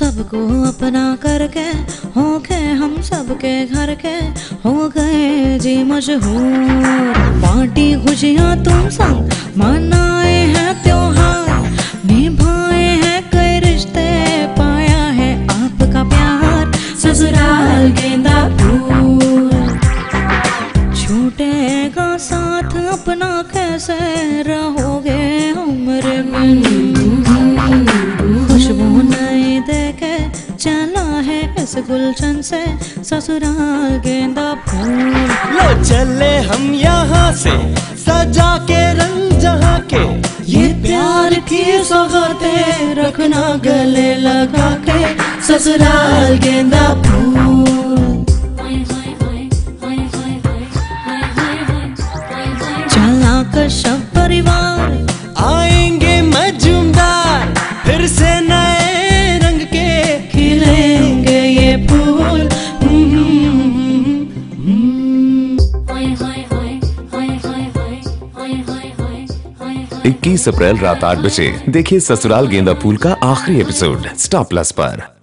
सबको अपना करके हो गए हम सबके घर के। हो गए जी मशहूर पार्टी खुशियाँ तुम संग मनाए हैं त्योहार। निभाए हैं कई रिश्ते, पाया है आपका प्यार। ससुराल गेंदा फूल। छूटेगा साथ अपना कैसे बिन खुशबू नहीं देखे चला है इस गुलशन से ससुराल गेंदा फूल। लो चले हम यहाँ से सजा के रंग जहाँ के। ये प्यार की सौगातें रखना गले लगा के ससुराल गेंदा फूल। चला कश्यप 21 अप्रैल रात आठ बजे। देखिए ससुराल गेंदा फूल का आखिरी एपिसोड, स्टॉप प्लस पर।